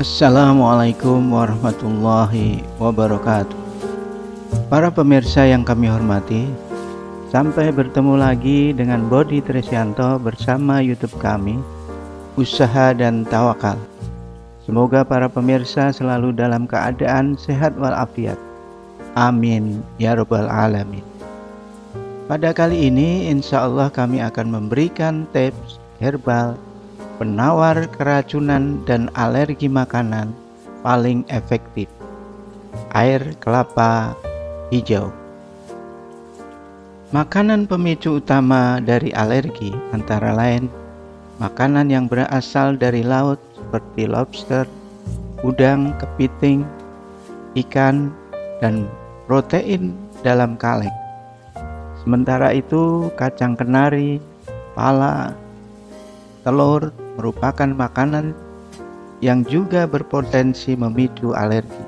Assalamualaikum warahmatullahi wabarakatuh. Para pemirsa yang kami hormati, sampai bertemu lagi dengan Bodi Tresyanto bersama YouTube kami, Usaha dan Tawakal. Semoga para pemirsa selalu dalam keadaan sehat walafiat. Amin ya Rabbal 'Alamin. Pada kali ini, insya Allah kami akan memberikan tips herbal penawar keracunan dan alergi makanan paling efektif. Air kelapa hijau. Makanan pemicu utama dari alergi antara lain makanan yang berasal dari laut seperti lobster, udang, kepiting, ikan, dan protein dalam kaleng. Sementara itu, kacang kenari, pala, telur, merupakan makanan yang juga berpotensi memicu alergi.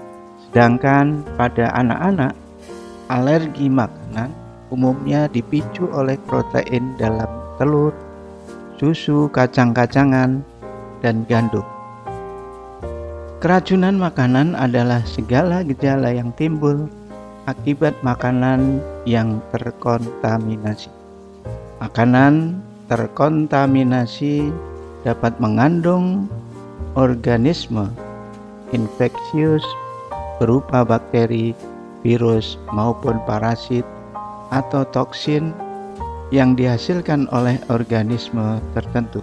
Sedangkan pada anak-anak, alergi makanan umumnya dipicu oleh protein dalam telur, susu, kacang-kacangan, dan gandum. Keracunan makanan adalah segala gejala yang timbul akibat makanan yang terkontaminasi. Makanan terkontaminasi dapat mengandung organisme infeksius berupa bakteri, virus, maupun parasit atau toksin yang dihasilkan oleh organisme tertentu.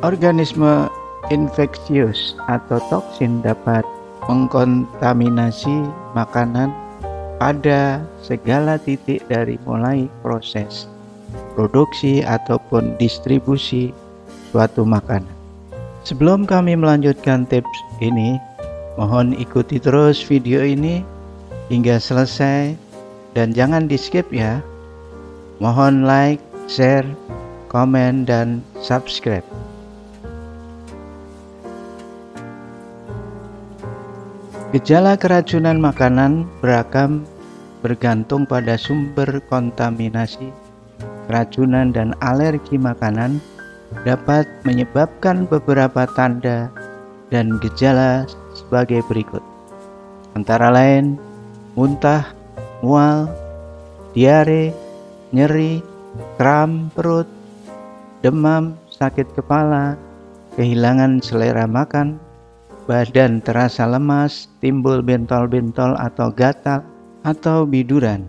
Organisme infeksius atau toksin dapat mengkontaminasi makanan pada segala titik dari mulai proses produksi ataupun distribusi suatu makanan. Sebelum kami melanjutkan tips ini, mohon ikuti terus video ini hingga selesai dan jangan di skip ya. Mohon like, share, komen, dan subscribe. Gejala keracunan makanan beragam bergantung pada sumber kontaminasi, keracunan dan alergi makanan dapat menyebabkan beberapa tanda dan gejala sebagai berikut. Antara lain, muntah, mual, diare, nyeri, kram perut, demam, sakit kepala, kehilangan selera makan, badan terasa lemas, timbul bentol-bentol atau gatal, atau biduran.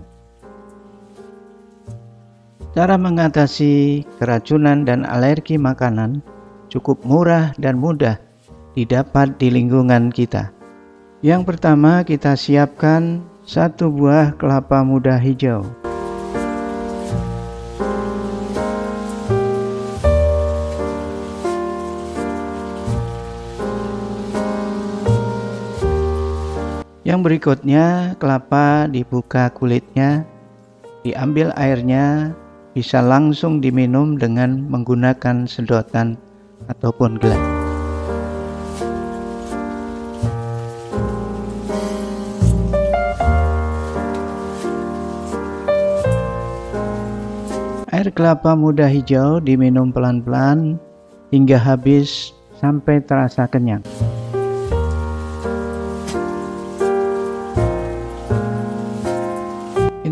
Cara mengatasi keracunan dan alergi makanan cukup murah dan mudah didapat di lingkungan kita. Yang pertama, kita siapkan satu buah kelapa muda hijau. Yang berikutnya, kelapa dibuka kulitnya, diambil airnya, bisa langsung diminum dengan menggunakan sedotan ataupun gelas. Air kelapa muda hijau diminum pelan-pelan hingga habis sampai terasa kenyang.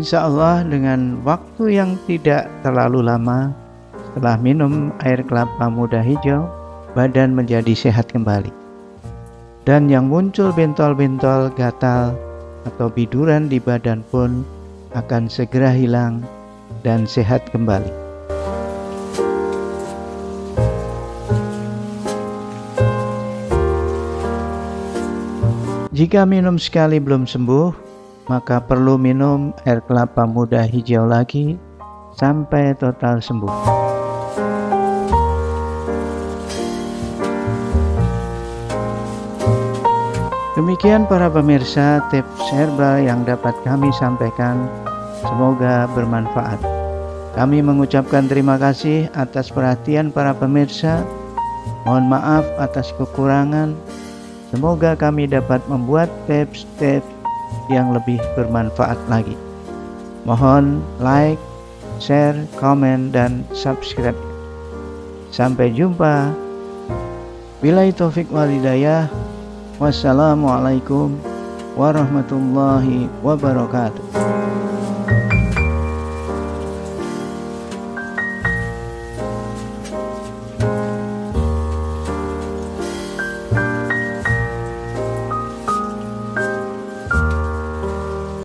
Insya Allah dengan waktu yang tidak terlalu lama setelah minum air kelapa muda hijau, badan menjadi sehat kembali. Dan yang muncul bentol-bentol gatal atau biduran di badan pun akan segera hilang dan sehat kembali. Jika minum sekali belum sembuh, maka perlu minum air kelapa muda hijau lagi sampai total sembuh. Demikian para pemirsa tips herbal yang dapat kami sampaikan. Semoga bermanfaat. Kami mengucapkan terima kasih atas perhatian para pemirsa. Mohon maaf atas kekurangan. Semoga kami dapat membuat tips-tips yang lebih bermanfaat lagi. Mohon like, share, komen, dan subscribe. Sampai jumpa. Bila taufik walidayah. Wassalamualaikum warahmatullahi wabarakatuh.